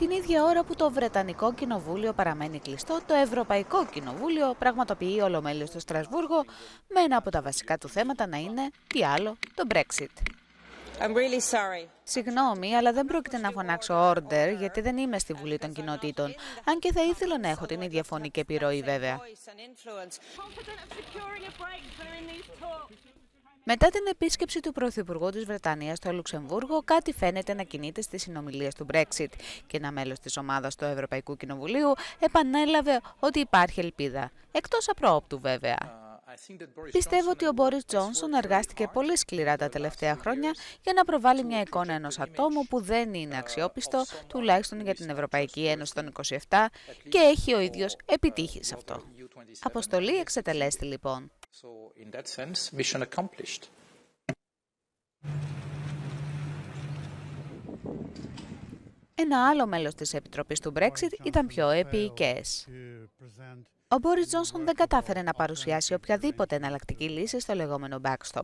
Την ίδια ώρα που το Βρετανικό Κοινοβούλιο παραμένει κλειστό, το Ευρωπαϊκό Κοινοβούλιο πραγματοποιεί ολομέλεια στο Στρασβούργο με ένα από τα βασικά του θέματα να είναι, τι άλλο, το Brexit. I'm really sorry. Συγγνώμη, αλλά δεν πρόκειται να φωνάξω order γιατί δεν είμαι στη Βουλή των Κοινοτήτων. Αν και θα ήθελα να έχω την ίδια φωνή και επιρροή βέβαια. Μετά την επίσκεψη του Πρωθυπουργού της Βρετανίας στο Λουξεμβούργο, κάτι φαίνεται να κινείται στις συνομιλίες του Brexit και ένα μέλος της ομάδας του Ευρωπαϊκού Κοινοβουλίου επανέλαβε ότι υπάρχει ελπίδα, εκτός απρόοπτου βέβαια. Πιστεύω ότι ο Μπόρις Τζόνσον εργάστηκε πολύ σκληρά τα τελευταία χρόνια για να προβάλλει μια εικόνα ενός ατόμου που δεν είναι αξιόπιστο, τουλάχιστον για την Ευρωπαϊκή Ένωση των 27 και έχει ο ίδιος επιτύχει σε αυτό. Αποστολή εξετελέστη λοιπόν. Ένα άλλο μέλος της Επιτροπής του Brexit ήταν πιο επίοικες. Ο Μπόρις Τζόνσον δεν κατάφερε να παρουσιάσει οποιαδήποτε εναλλακτική λύση στο λεγόμενο backstop.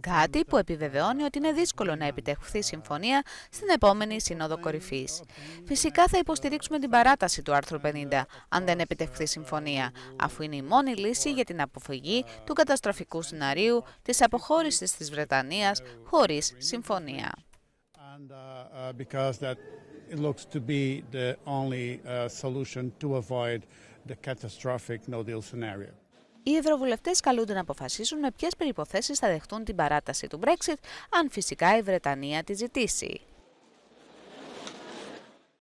Κάτι που επιβεβαιώνει ότι είναι δύσκολο να επιτευχθεί συμφωνία στην επόμενη Σύνοδο Κορυφής. Φυσικά θα υποστηρίξουμε την παράταση του άρθρου 50, αν δεν επιτευχθεί συμφωνία, αφού είναι η μόνη λύση για την αποφυγή του καταστροφικού σεναρίου της αποχώρησης της Βρετανίας χωρίς συμφωνία. It looks to be the only uh, solution to avoid the catastrophic no-deal scenario. Οι ευρωβουλευτές καλούνται να αποφασίσουν με ποιες προποθέσει θα δεχτούν την παράταση του Brexit, αν φυσικά η Βρετανία τη ζητήσει.